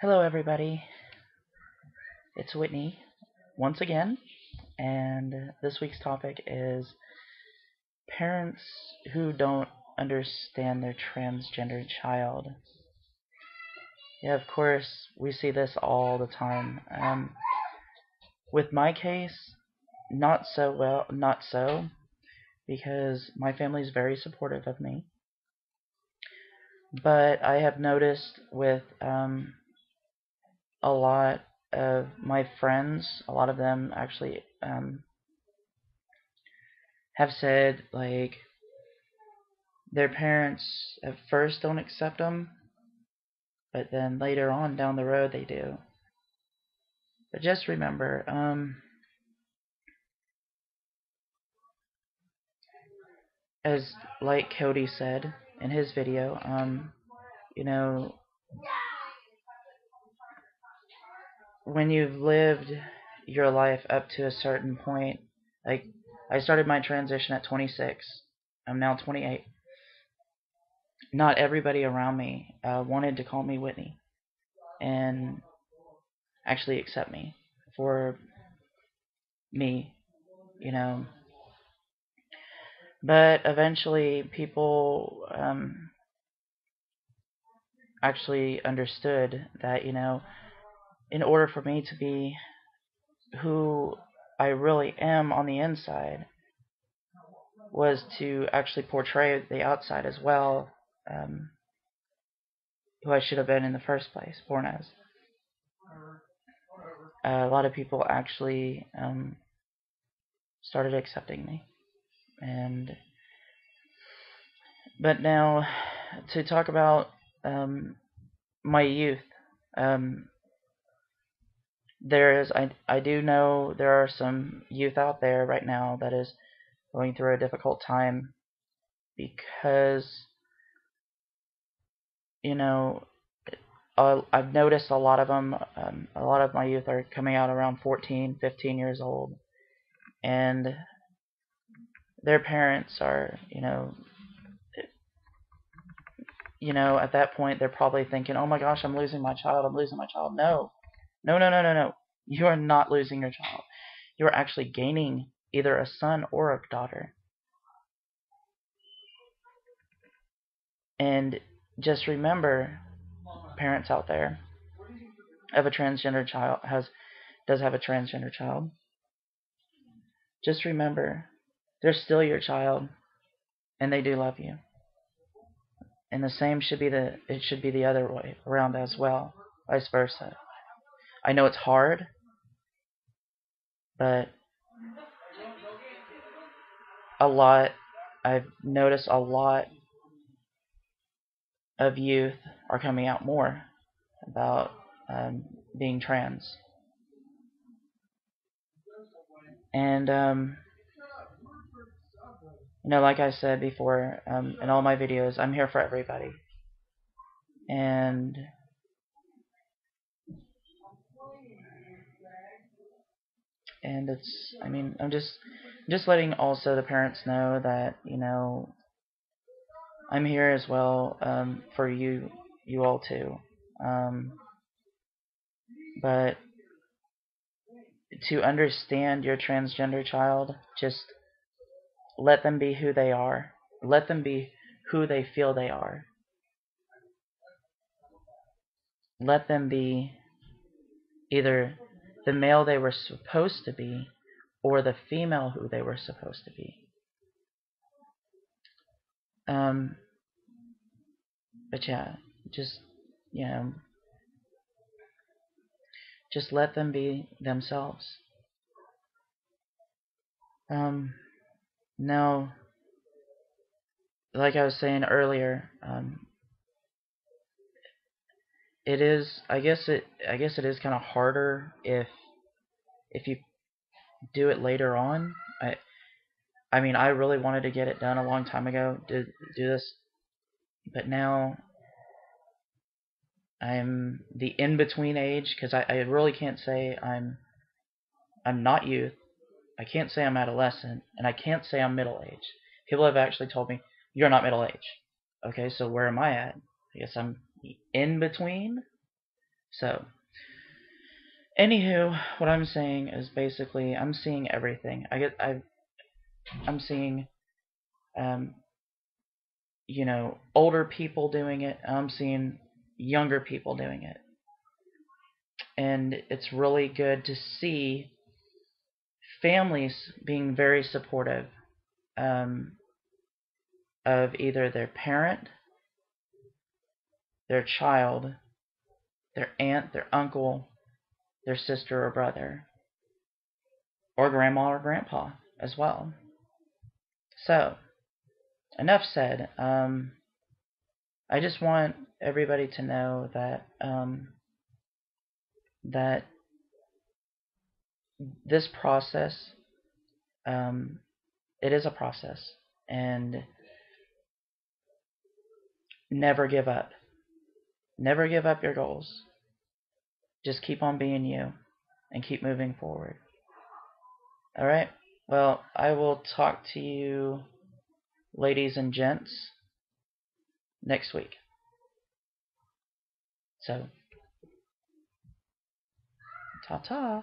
Hello, everybody. It's Whitney once again, and this week's topic is parents who don't understand their transgender child. Yeah, of course, we see this all the time. Um, with my case, not so well, not so, because my family is very supportive of me. But I have noticed with um, a lot of my friends, a lot of them actually um, have said like their parents at first don't accept them, but then later on down the road they do. But just remember, um, as like Cody said in his video, um, you know, when you've lived your life up to a certain point, like I started my transition at 26, I'm now 28. Not everybody around me uh, wanted to call me Whitney and actually accept me for me, you know. But eventually, people um, actually understood that, you know, in order for me to be who I really am on the inside was to actually portray the outside as well, um, who I should have been in the first place, born as. Uh, a lot of people actually um, started accepting me, and but now to talk about um, my youth. Um, there is I I do know there are some youth out there right now that is going through a difficult time because you know I've noticed a lot of them um, a lot of my youth are coming out around 14 15 years old. And their parents are you know you know at that point they're probably thinking oh my gosh I'm losing my child I'm losing my child. No no, no, no, no, no. You are not losing your child. You are actually gaining either a son or a daughter. And just remember, parents out there, of a transgender child has does have a transgender child. Just remember, they're still your child, and they do love you. And the same should be the it should be the other way around as well, vice versa. I know it's hard, but a lot, I've noticed a lot of youth are coming out more about um, being trans. And, um, you know, like I said before um, in all my videos, I'm here for everybody. And and it's I mean I'm just just letting also the parents know that you know I'm here as well um, for you you all too. Um, but to understand your transgender child just let them be who they are. Let them be who they feel they are. Let them be either the male they were supposed to be or the female who they were supposed to be. Um, but yeah, just, you know, just let them be themselves. Um, now, like I was saying earlier, um, it is I guess it I guess it is kind of harder if if you do it later on. I I mean I really wanted to get it done a long time ago to do this, but now I'm the in between age because I, I really can't say I'm I'm not youth. I can't say I'm adolescent, and I can't say I'm middle age. People have actually told me you're not middle age. Okay, so where am I at? I guess I'm in between. So, anywho, what I'm saying is basically I'm seeing everything. I get I I'm seeing um you know older people doing it. I'm seeing younger people doing it. And it's really good to see families being very supportive um, of either their parent, their child, their aunt, their uncle, their sister or brother, or grandma or grandpa as well. So, enough said. Um, I just want everybody to know that um, that this process um, it is a process and never give up. Never give up your goals. Just keep on being you and keep moving forward. All right? Well, I will talk to you, ladies and gents, next week. So, ta ta.